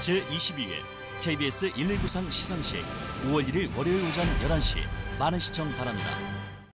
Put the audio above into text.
제22회 KBS 1193 시상식 5월 1일 월요일 오전 11시 많은 시청 바랍니다.